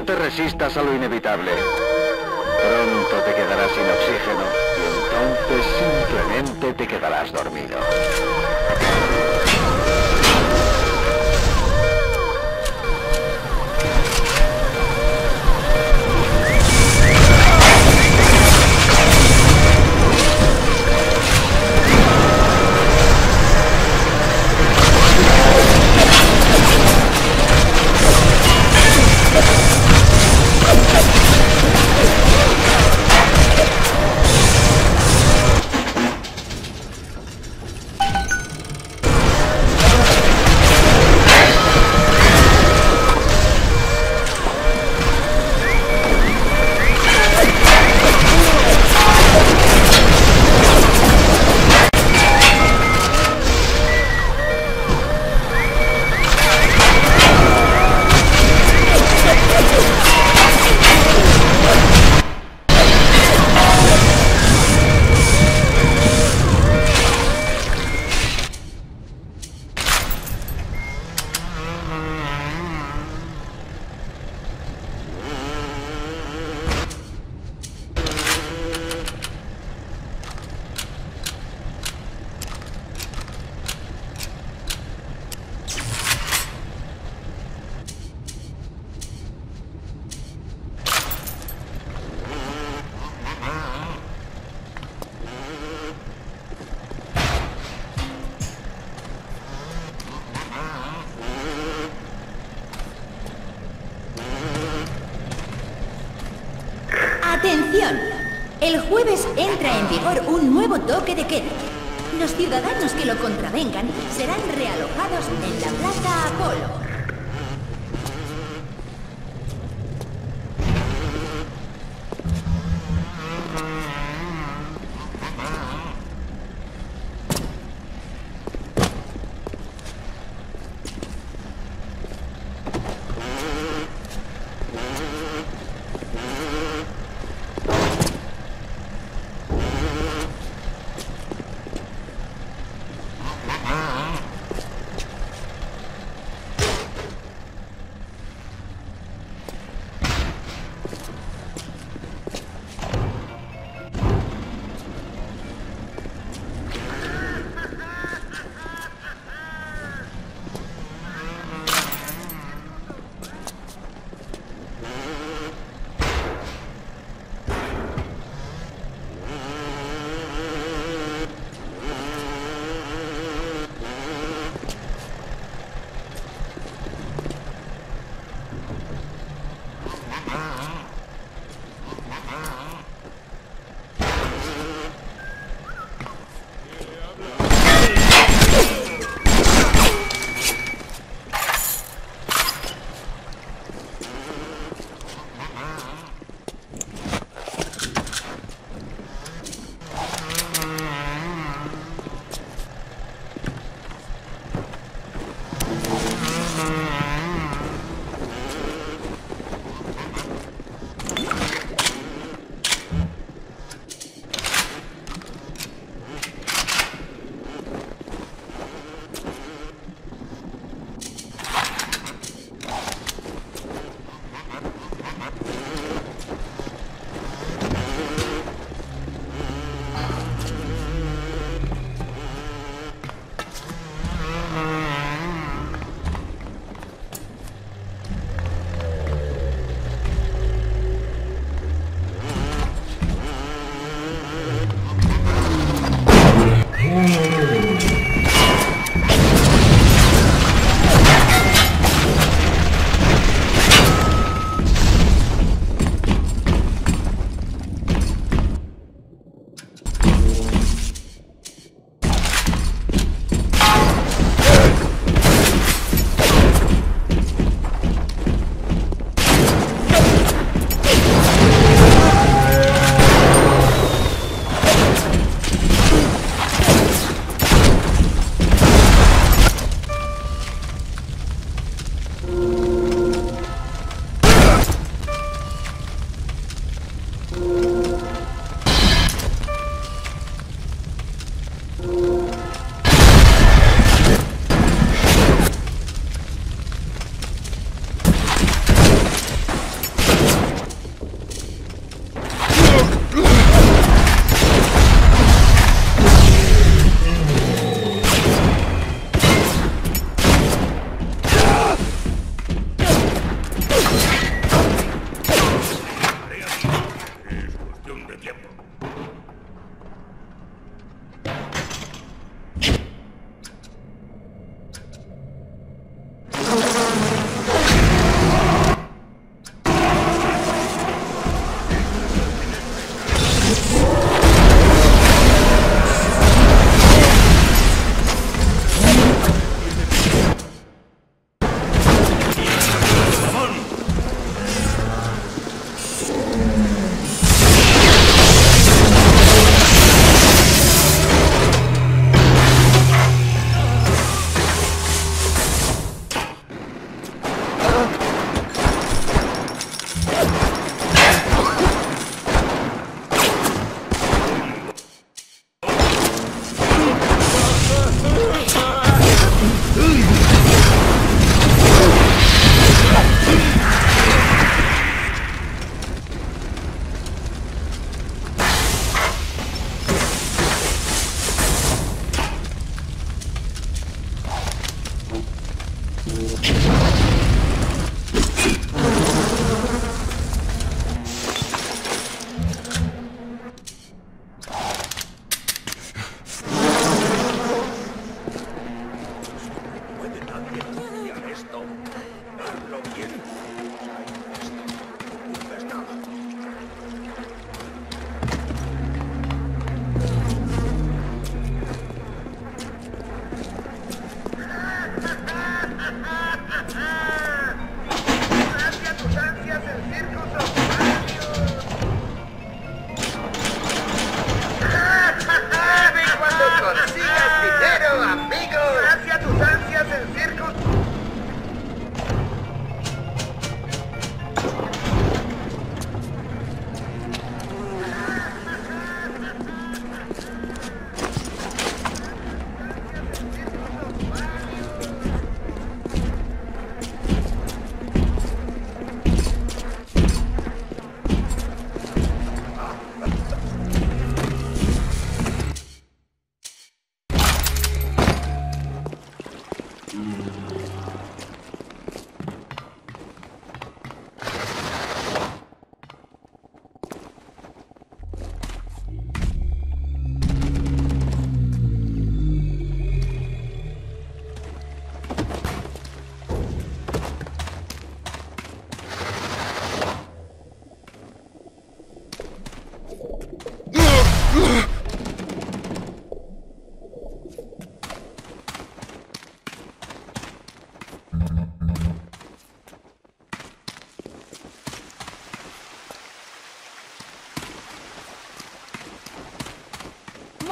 No te resistas a lo inevitable. Pronto te quedarás sin oxígeno y entonces simplemente te quedarás dormido. Let's go. Los ciudadanos que lo contravengan serán realojados en la Plaza Apolo.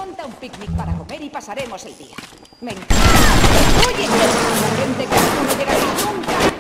Monta un picnic para comer y pasaremos el día. Me encanta. ¡Oye! La gente que no llegará nunca.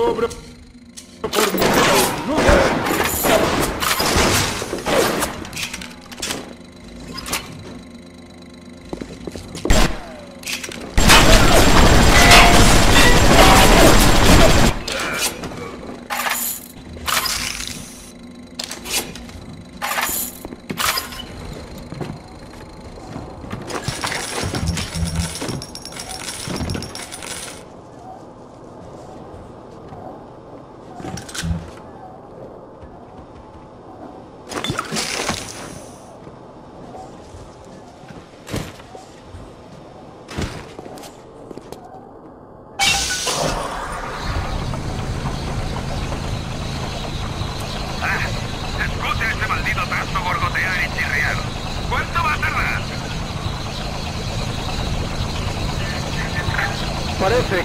Cobra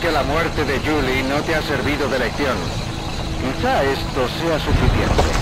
que la muerte de Julie no te ha servido de lección. Quizá esto sea suficiente.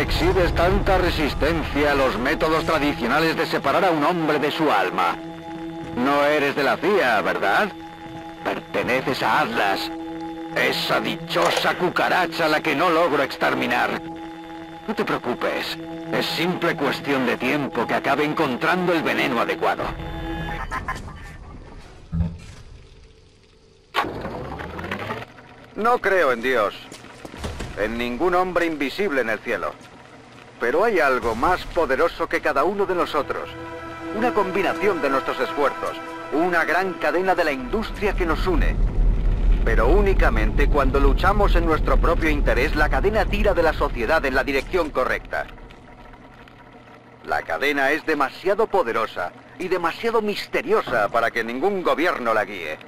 Exhibes tanta resistencia a los métodos tradicionales de separar a un hombre de su alma? No eres de la CIA, ¿verdad? Perteneces a Atlas. Esa dichosa cucaracha la que no logro exterminar. No te preocupes. Es simple cuestión de tiempo que acabe encontrando el veneno adecuado. No creo en Dios, en ningún hombre invisible en el cielo. Pero hay algo más poderoso que cada uno de nosotros. Una combinación de nuestros esfuerzos, una gran cadena de la industria que nos une. Pero únicamente cuando luchamos en nuestro propio interés, la cadena tira de la sociedad en la dirección correcta. La cadena es demasiado poderosa y demasiado misteriosa para que ningún gobierno la guíe.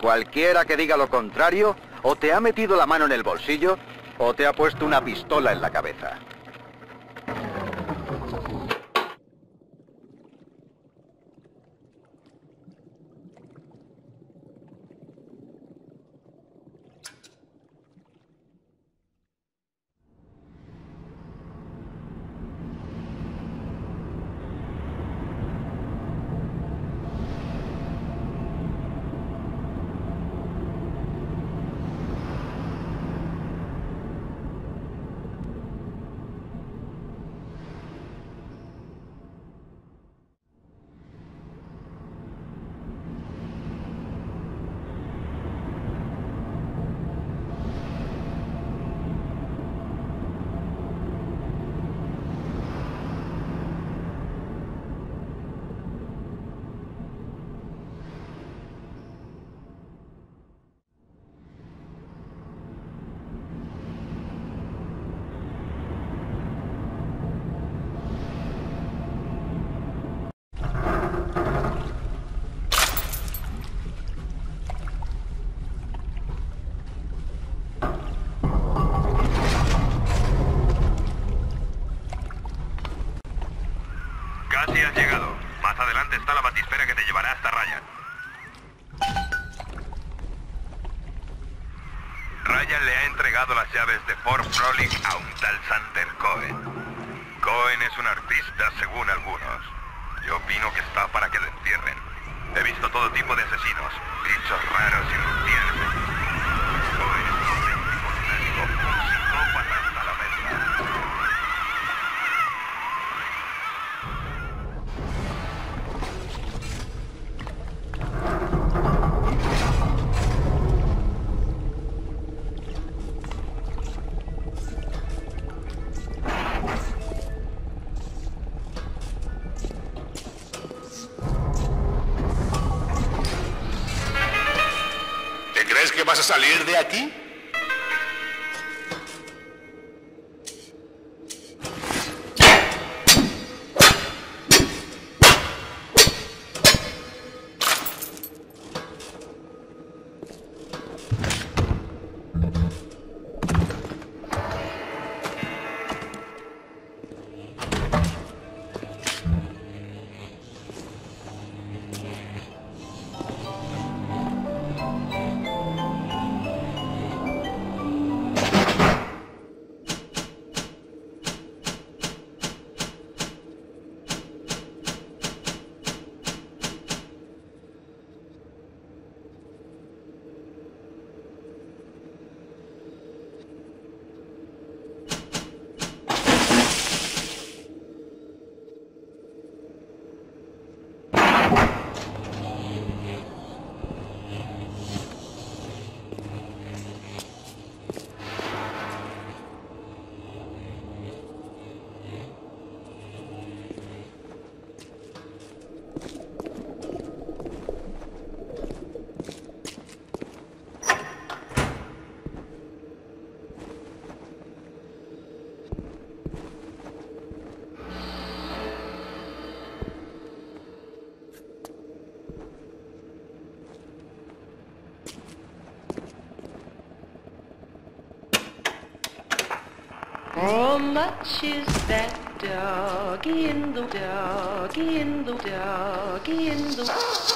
Cualquiera que diga lo contrario, o te ha metido la mano en el bolsillo, o te ha puesto una pistola en la cabeza. Está la batisfera que te llevará hasta Ryan. Ryan le ha entregado las llaves de Fort Frolic a un tal Sander Cohen. Cohen es un artista según algunos. Yo opino que está para que lo encierren. He visto todo tipo de asesinos, bichos raros y reptiles. Salir de aquí? How much is that doggy in the doggy in the doggy in the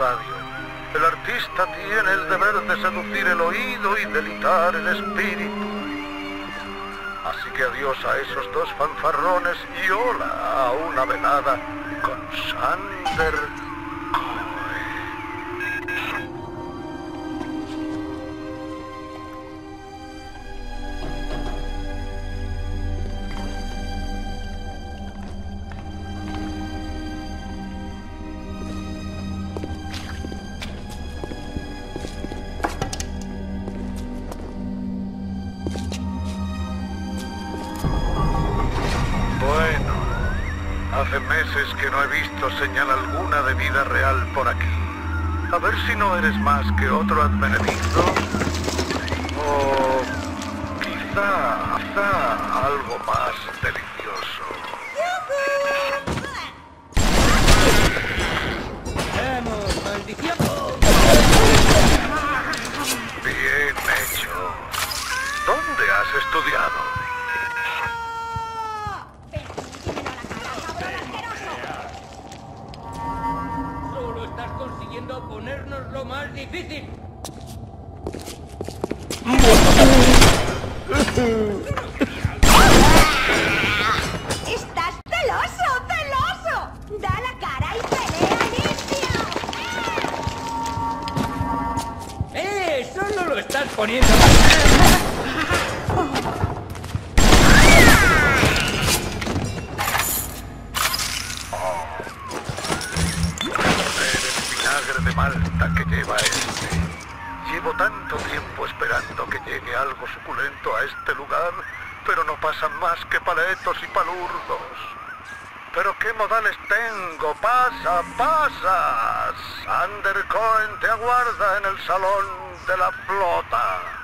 radio. El artista tiene el deber de seducir el oído y delitar el espíritu. Así que adiós a esos dos fanfarrones y hola a una velada con Sander eres más que otro advenedizo. ¡Estás celoso, celoso! ¡Da la cara y pelea limpio! ¡Eh! Solo lo estás poniendo... Pero qué modales tengo, pasa, pasa. Sander te aguarda en el salón de la flota.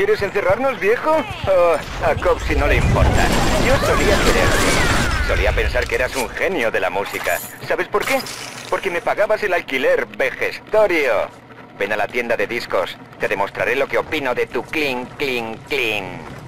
¿Quieres encerrarnos, viejo? Oh, a Copsy no le importa. Yo solía quererte. Solía pensar que eras un genio de la música. ¿Sabes por qué? Porque me pagabas el alquiler, vejestorio. Ven a la tienda de discos. Te demostraré lo que opino de tu clean, clean, clean.